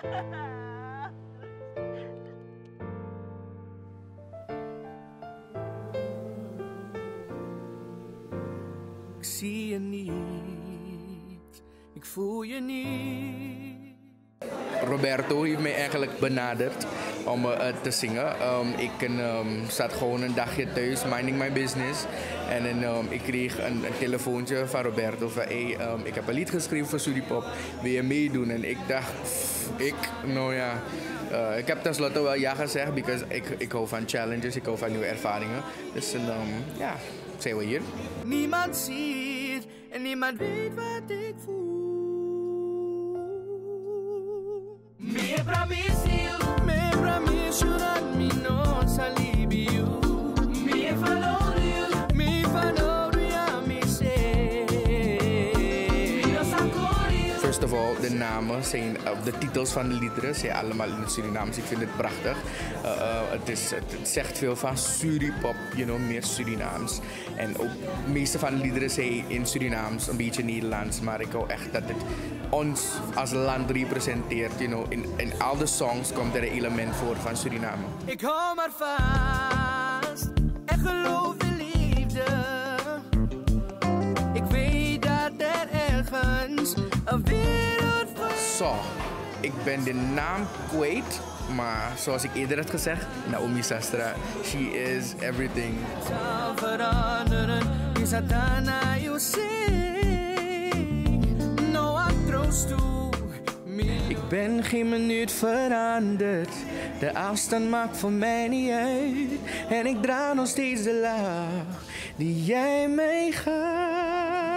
Ik zie je niet, ik voel je niet. Roberto heeft mij eigenlijk benaderd om uh, te zingen. Um, ik zat gewoon een dagje thuis, minding my business. En um, ik kreeg een, telefoontje van Roberto van... Hey, ik heb een lied geschreven voor Suripop, wil je meedoen? En ik dacht, ik, nou ja... Uh, ik heb tenslotte wel ja gezegd, because ik, ik hou van challenges, ik hou van nieuwe ervaringen. Dus ja, zijn we hier. Niemand ziet en niemand weet wat ik voel. Me promise you, me should I mean? First of all, de namen zijn, uh, de titels van de liederen zijn allemaal in het Surinaams. Ik vind het prachtig. Uh, uh, het, is, het, zegt veel van Suripop, you know, meer Surinaams. En ook de meeste van de liederen zijn in Surinaams, een beetje Nederlands. Maar ik hou echt dat het ons als land representeert. You know. in, in al de songs komt er een element voor van Suriname. Ik hou maar vast en geloof Zo, ik ben de naam kwijt. Maar zoals ik eerder had gezegd, Naomi Sastra, she is everything. Ik ben geen minuut veranderd. De afstand maakt voor mij niet uit. En ik draag nog steeds de laag die jij meegaat.